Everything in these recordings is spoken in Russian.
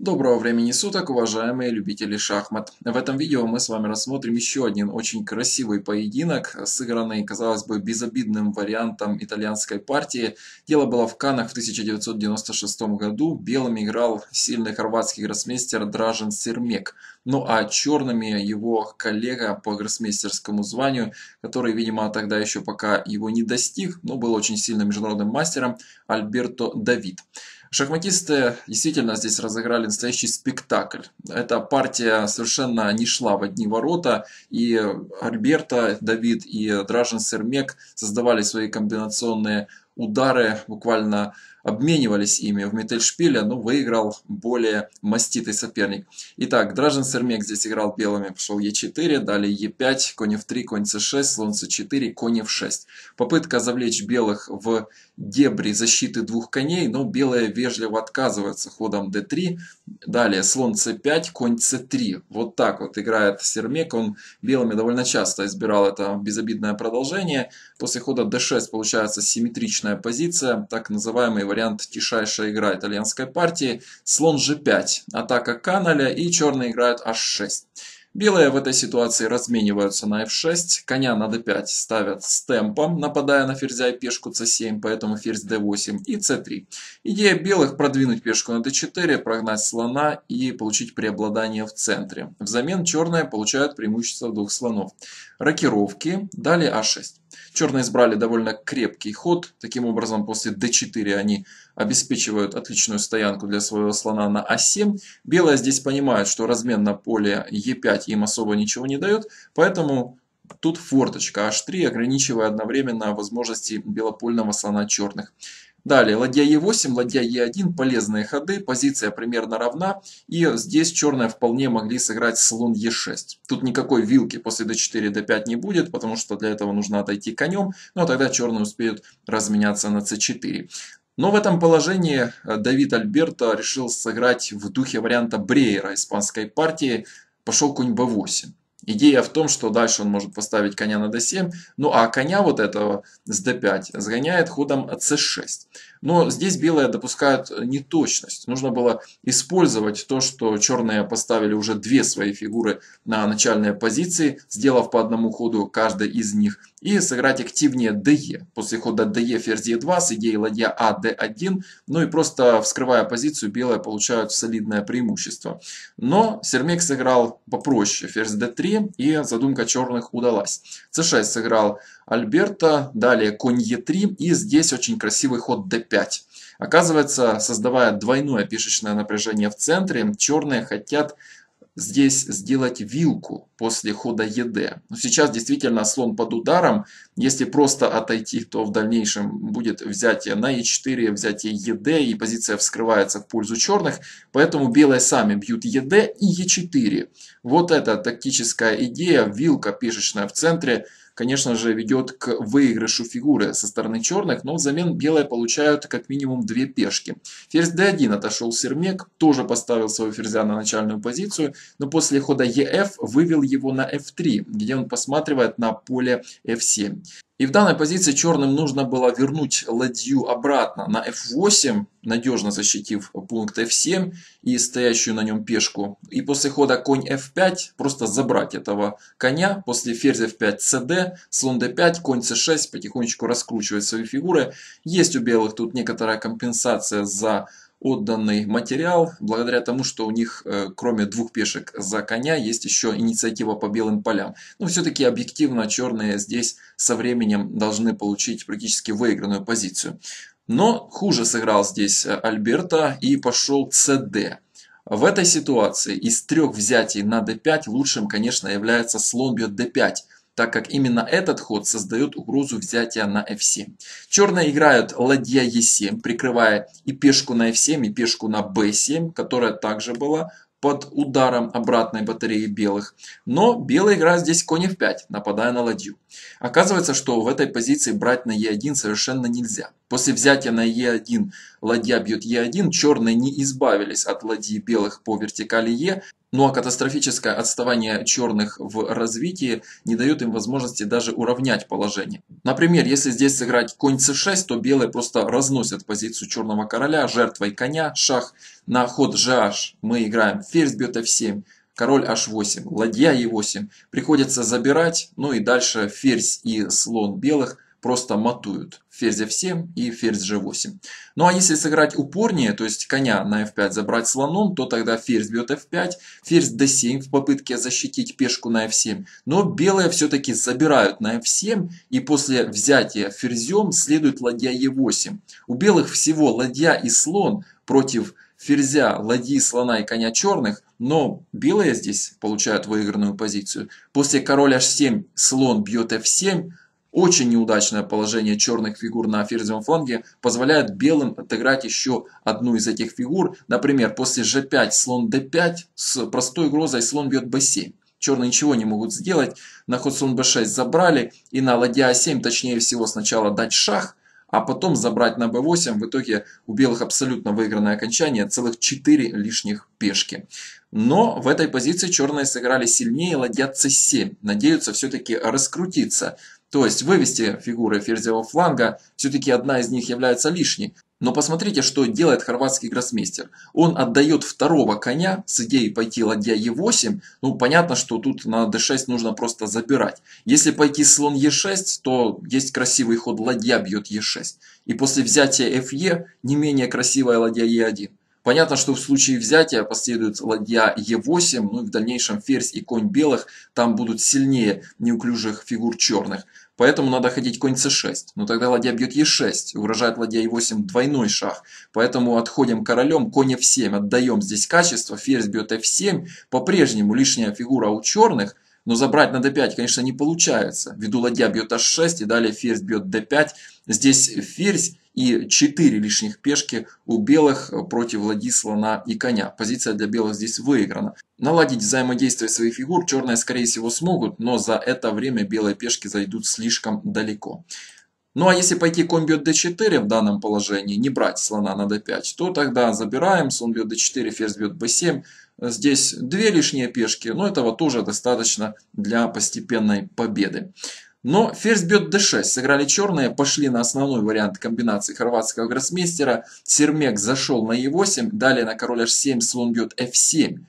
Доброго времени суток, уважаемые любители шахмат. В этом видео мы с вами рассмотрим еще один очень красивый поединок, сыгранный, казалось бы, безобидным вариантом итальянской партии. Дело было в Канах в 1996 году. Белым играл сильный хорватский гроссмейстер Дражен Сермек. Ну а черными его коллега по гроссмейстерскому званию, который, видимо, тогда еще пока его не достиг, но был очень сильным международным мастером, Альберто Давид. Шахматисты действительно здесь разыграли настоящий спектакль. Эта партия совершенно не шла в одни ворота, и Альберта, Давид и Дражен Сермек создавали свои комбинационные удары буквально обменивались ими в Метельшпиле, но выиграл более маститый соперник. Итак, Дражен Сермек здесь играл белыми, пошел Е4, далее Е5, конь F3, конь C6, слон C4, конь F6. Попытка завлечь белых в дебри защиты двух коней, но белые вежливо отказываются ходом D3. Далее слон C5, конь C3. Вот так вот играет Сермек, он белыми довольно часто избирал это безобидное продолжение. После хода D6 получается симметричная позиция, так называемый вариант тишайшая игра итальянской партии. Слон g5, атака каналя и черные играют h6. Белые в этой ситуации размениваются на f6, коня на d5 ставят с темпом, нападая на ферзя и пешку c7, поэтому ферзь d8 и c3. Идея белых продвинуть пешку на d4, прогнать слона и получить преобладание в центре. Взамен черные получают преимущество двух слонов. Рокировки, далее a6. Черные избрали довольно крепкий ход. Таким образом, после d4 они обеспечивают отличную стоянку для своего слона на а7. Белые здесь понимают, что размен на поле e5 им особо ничего не дает, поэтому тут форточка h3, ограничивая одновременно возможности белопольного слона черных. Далее, ладья Е8, ладья Е1, полезные ходы, позиция примерно равна. И здесь черные вполне могли сыграть слон Е6. Тут никакой вилки после d4, d5 не будет, потому что для этого нужно отойти конем. Но тогда черные успеют разменяться на c4. Но в этом положении э, Давид Альберто решил сыграть в духе варианта Брейера испанской партии. Пошел конь b8. Идея в том, что дальше он может поставить коня на d7, ну а коня вот этого с d5 сгоняет ходом c6. Но здесь белые допускают неточность. Нужно было использовать то, что черные поставили уже две свои фигуры на начальные позиции, сделав по одному ходу каждой из них, и сыграть активнее DE. После хода DE ферзь E2 с идеей ладья А, D1, ну и просто вскрывая позицию, белые получают солидное преимущество. Но Сермек сыграл попроще, ферзь D3, и задумка черных удалась. C6 сыграл Альберта, далее конь Е3 и здесь очень красивый ход d5. Оказывается, создавая двойное пишечное напряжение в центре, черные хотят здесь сделать вилку после хода ЕД. Но сейчас действительно слон под ударом. Если просто отойти, то в дальнейшем будет взятие на Е4, взятие ЕД, и позиция вскрывается в пользу черных. Поэтому белые сами бьют ЕД и Е4. Вот эта тактическая идея, вилка пишечная в центре – конечно же, ведет к выигрышу фигуры со стороны черных, но взамен белые получают как минимум две пешки. Ферзь d1 отошел Сермек, тоже поставил своего ферзя на начальную позицию, но после хода ef вывел его на f3, где он посматривает на поле f7. И в данной позиции черным нужно было вернуть ладью обратно на f8, надежно защитив пункт f7 и стоящую на нем пешку. И после хода конь f5 просто забрать этого коня. После ферзь f5 cd, слон d5, конь c6 потихонечку раскручивать свои фигуры. Есть у белых тут некоторая компенсация за отданный материал, благодаря тому, что у них, э, кроме двух пешек за коня, есть еще инициатива по белым полям. Но все-таки объективно черные здесь со временем должны получить практически выигранную позицию. Но хуже сыграл здесь э, Альберта и пошел cd. В этой ситуации из трех взятий на d5 лучшим, конечно, является слон бьет d5 так как именно этот ход создает угрозу взятия на f7. Черные играют ладья e7, прикрывая и пешку на f7, и пешку на b7, которая также была под ударом обратной батареи белых. Но белые играют здесь конь f5, нападая на ладью. Оказывается, что в этой позиции брать на e1 совершенно нельзя. После взятия на e1 ладья бьет e1, черные не избавились от ладьи белых по вертикали e, Ну а катастрофическое отставание черных в развитии не дает им возможности даже уравнять положение. Например, если здесь сыграть конь c6, то белые просто разносят позицию черного короля жертвой коня, шах. На ход gh мы играем ферзь бьет f7, король h8, ладья e8. Приходится забирать, ну и дальше ферзь и слон белых – просто матуют ферзь f7 и ферзь g8. Ну а если сыграть упорнее, то есть коня на f5 забрать слоном, то тогда ферзь бьет f5, ферзь d7 в попытке защитить пешку на f7. Но белые все-таки забирают на f7 и после взятия ферзем следует ладья e8. У белых всего ладья и слон против ферзя, ладьи, слона и коня черных, но белые здесь получают выигранную позицию. После король h7 слон бьет f7, очень неудачное положение черных фигур на ферзевом фланге позволяет белым отыграть еще одну из этих фигур. Например, после g5 слон d5 с простой угрозой слон бьет b7. Черные ничего не могут сделать. На ход слон b6 забрали. И на ладья a7 точнее всего сначала дать шах, а потом забрать на b8. В итоге у белых абсолютно выигранное окончание. Целых 4 лишних пешки. Но в этой позиции черные сыграли сильнее ладья c7. Надеются все-таки раскрутиться. То есть вывести фигуры ферзевого фланга, все-таки одна из них является лишней. Но посмотрите, что делает хорватский гроссмейстер. Он отдает второго коня с идеей пойти ладья e8. Ну, понятно, что тут на d6 нужно просто забирать. Если пойти слон e6, то есть красивый ход ладья бьет e6. И после взятия fe не менее красивая ладья e1. Понятно, что в случае взятия последует ладья Е8, ну и в дальнейшем ферзь и конь белых там будут сильнее неуклюжих фигур черных. Поэтому надо ходить конь c6. Но тогда ладья бьет e6, угрожает ладья e8 двойной шаг. Поэтому отходим королем, конь f7, отдаем здесь качество, ферзь бьет f7. По-прежнему лишняя фигура у черных, но забрать на d5, конечно, не получается. Ввиду ладья бьет h6 и далее ферзь бьет d5. Здесь ферзь и 4 лишних пешки у белых против ладьи, слона и коня. Позиция для белых здесь выиграна. Наладить взаимодействие своих фигур черные скорее всего смогут, но за это время белые пешки зайдут слишком далеко. Ну а если пойти конь бьет d4 в данном положении, не брать слона на d5, то тогда забираем, слон бьет d4, ферзь бьет b7. Здесь две лишние пешки, но этого тоже достаточно для постепенной победы. Но ферзь бьет d6. Сыграли черные, пошли на основной вариант комбинации хорватского гроссмейстера. Сермек зашел на e8, далее на король h7, слон бьет f7.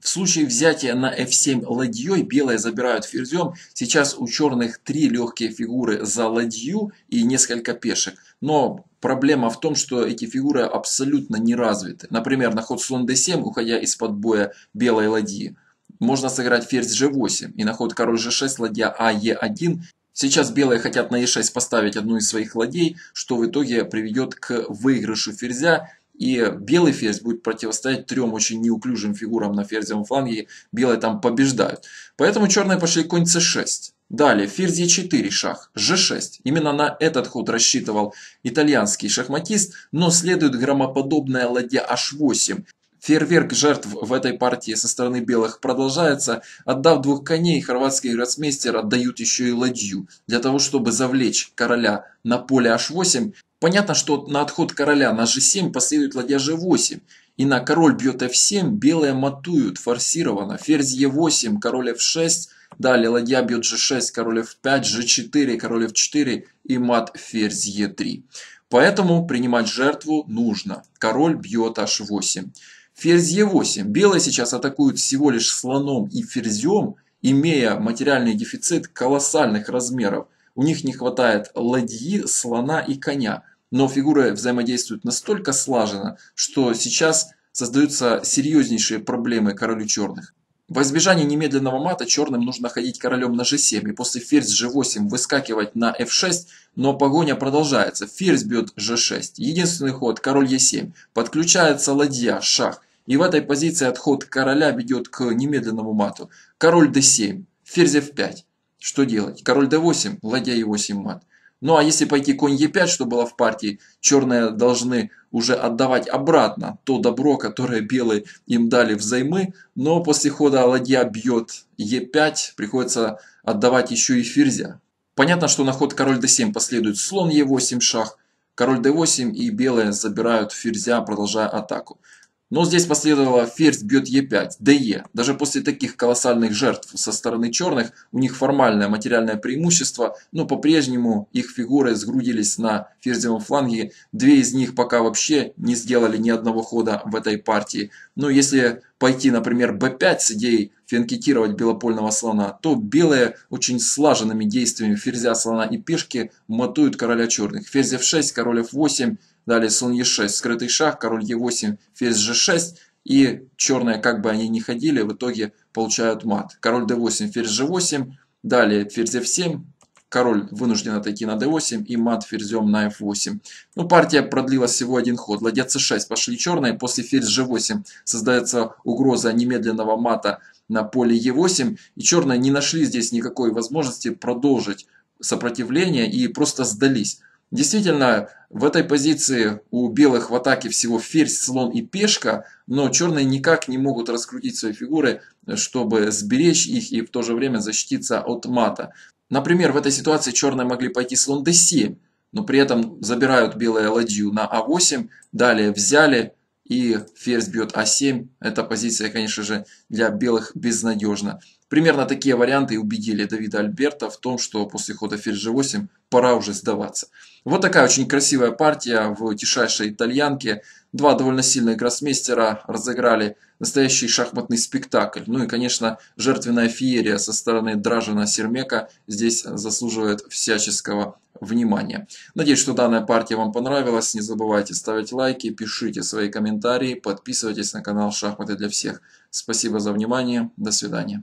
В случае взятия на f7 ладьей белые забирают ферзем. Сейчас у черных три легкие фигуры за ладью и несколько пешек. Но проблема в том, что эти фигуры абсолютно не развиты. Например, на ход слон d7, уходя из-под боя белой ладьи можно сыграть ферзь g8 и на ход король g6, ладья а e1. Сейчас белые хотят на e6 поставить одну из своих ладей, что в итоге приведет к выигрышу ферзя. И белый ферзь будет противостоять трем очень неуклюжим фигурам на ферзевом фланге. Белые там побеждают. Поэтому черные пошли конь c6. Далее, ферзь e4 шах, g6. Именно на этот ход рассчитывал итальянский шахматист, но следует громоподобная ладья h8. Фейерверк жертв в этой партии со стороны белых продолжается. Отдав двух коней, хорватский гроссмейстер отдают еще и ладью. Для того, чтобы завлечь короля на поле h8. Понятно, что на отход короля на g7 последует ладья g8. И на король бьет f7, белые матуют форсированно. Ферзь e8, король f6. Далее ладья бьет g6, король f5, g4, король f4 и мат ферзь e3. Поэтому принимать жертву нужно. Король бьет h8. Ферзь Е8. Белые сейчас атакуют всего лишь слоном и ферзем, имея материальный дефицит колоссальных размеров. У них не хватает ладьи, слона и коня. Но фигуры взаимодействуют настолько слаженно, что сейчас создаются серьезнейшие проблемы королю черных. Во избежание немедленного мата черным нужно ходить королем на g7 и после ферзь g8 выскакивать на f6, но погоня продолжается. Ферзь бьет g6. Единственный ход король e7. Подключается ладья, шах. И в этой позиции отход короля ведет к немедленному мату. Король d7, ферзь f5. Что делать? Король d8, ладья e8 мат. Ну а если пойти конь e5, что было в партии, черные должны уже отдавать обратно то добро, которое белые им дали взаймы. Но после хода ладья бьет e5, приходится отдавать еще и ферзя. Понятно, что на ход король d7 последует слон e8 шах, король d8 и белые забирают ферзя, продолжая атаку. Но здесь последовало ферзь бьет Е5, ДЕ. Даже после таких колоссальных жертв со стороны черных, у них формальное материальное преимущество, но по-прежнему их фигуры сгрудились на ферзевом фланге. Две из них пока вообще не сделали ни одного хода в этой партии. Но если пойти, например, b5 с идеей фианкетировать белопольного слона, то белые очень слаженными действиями ферзя, слона и пешки матуют короля черных. Ферзь f6, король f8, Далее слон Е6, скрытый шаг, король Е8, ферзь Ж6. И черные, как бы они ни ходили, в итоге получают мат. Король d8, ферзь g8. Далее ферзь f7. Король вынужден отойти на d8 и мат ферзем на f8. Ну, партия продлилась всего один ход. Ладья c6 пошли черные. После ферзь g8 создается угроза немедленного мата на поле e8. И черные не нашли здесь никакой возможности продолжить сопротивление и просто сдались. Действительно, в этой позиции у белых в атаке всего ферзь, слон и пешка, но черные никак не могут раскрутить свои фигуры, чтобы сберечь их и в то же время защититься от мата. Например, в этой ситуации черные могли пойти слон d7, но при этом забирают белые ладью на а8, далее взяли и ферзь бьет а7. Эта позиция, конечно же, для белых безнадежна. Примерно такие варианты убедили Давида Альберта в том, что после хода ферзь g8 пора уже сдаваться. Вот такая очень красивая партия в тишайшей итальянке. Два довольно сильных гроссмейстера разыграли настоящий шахматный спектакль. Ну и, конечно, жертвенная феерия со стороны Дражина Сермека здесь заслуживает всяческого внимания. Надеюсь, что данная партия вам понравилась. Не забывайте ставить лайки, пишите свои комментарии, подписывайтесь на канал Шахматы для всех. Спасибо за внимание. До свидания.